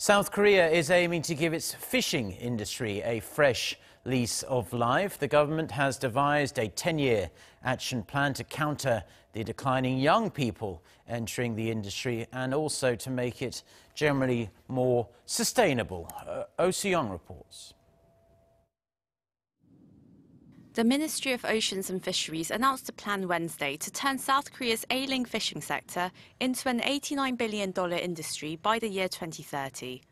South Korea is aiming to give its fishing industry a fresh lease of life. The government has devised a 10-year action plan to counter the declining young people entering the industry and also to make it generally more sustainable. Uh, Oh Soo-young reports. The Ministry of Oceans and Fisheries announced a plan Wednesday to turn South Korea's ailing fishing sector into an $89 billion industry by the year 2030.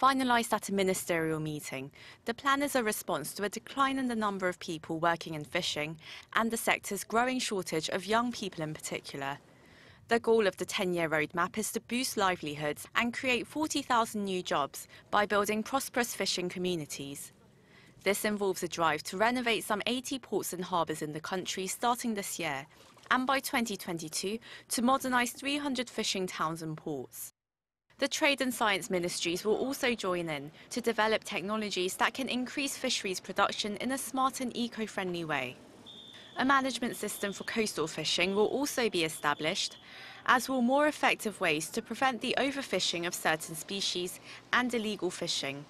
Finalised at a ministerial meeting, the plan is a response to a decline in the number of people working in fishing and the sector's growing shortage of young people in particular. The goal of the 10 year roadmap is to boost livelihoods and create 40,000 new jobs by building prosperous fishing communities. This involves a drive to renovate some 80 ports and harbours in the country starting this year, and by 2022 to modernise 300 fishing towns and ports. The Trade and Science Ministries will also join in to develop technologies that can increase fisheries production in a smart and eco friendly way. A management system for coastal fishing will also be established, as will more effective ways to prevent the overfishing of certain species and illegal fishing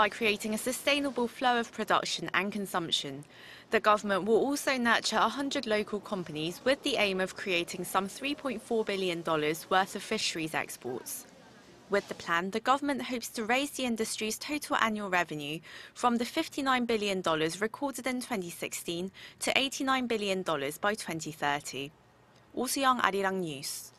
by creating a sustainable flow of production and consumption. The government will also nurture 100 local companies with the aim of creating some $3.4 billion worth of fisheries exports. With the plan, the government hopes to raise the industry's total annual revenue from the $59 billion recorded in 2016 to $89 billion by 2030. Oh Soo-young Arirang News.